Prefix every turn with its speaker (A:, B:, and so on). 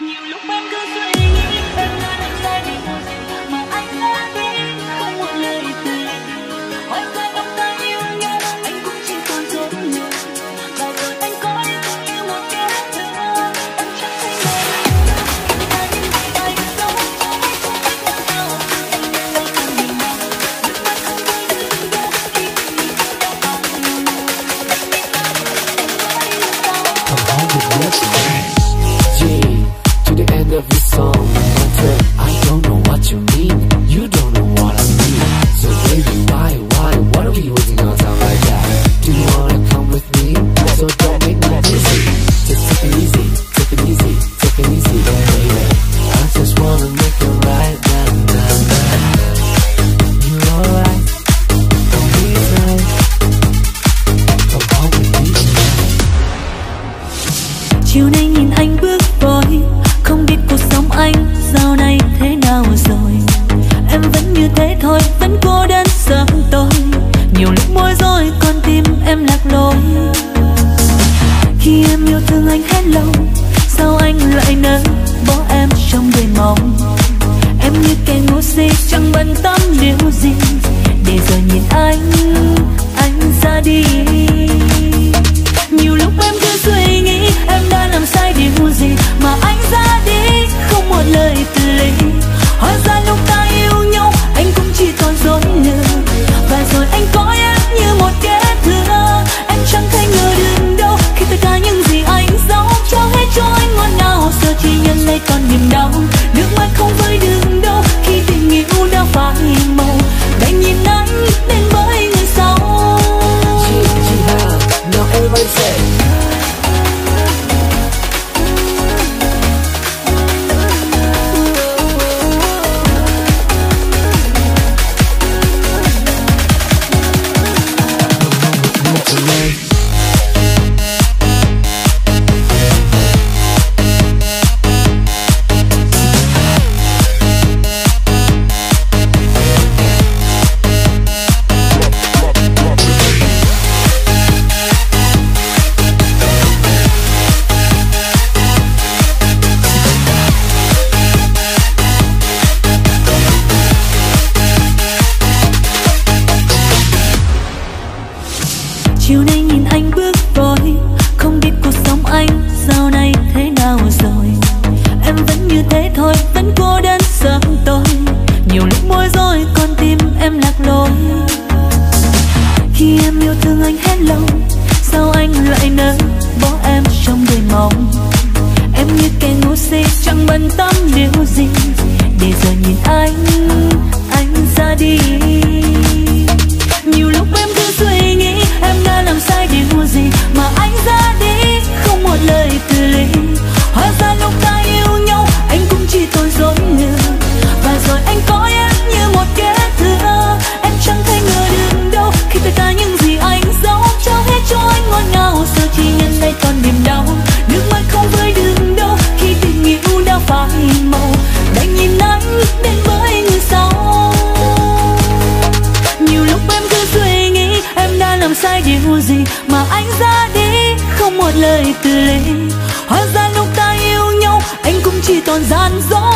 A: nhiều lúc em cứ suy nhìn anh bước vội. Không biết cuộc sống anh sau này thế nào rồi. Em vẫn như thế thôi vẫn cô đơn sớm tôi. Nhiều lúc bối rối con tim em lạc lối. Khi em yêu thương anh hết lòng, sao anh lại nỡ bỏ em trong đời mong em như kẻ ngu si chẳng bận tâm điều gì. Để rồi nhìn anh anh ra đi. Nhiều lúc em cứ sai điều gì mà anh ra đi? Không một lời từ lấy nay nhìn anh bước vội. Không biết cuộc sống anh sau này thế nào rồi. Em vẫn như thế thôi, vẫn cô đơn làm sai điều gì mà anh ra đi, không một lời từ lệ. Hóa ra lúc ta yêu nhau, anh cũng chỉ toàn gian dối.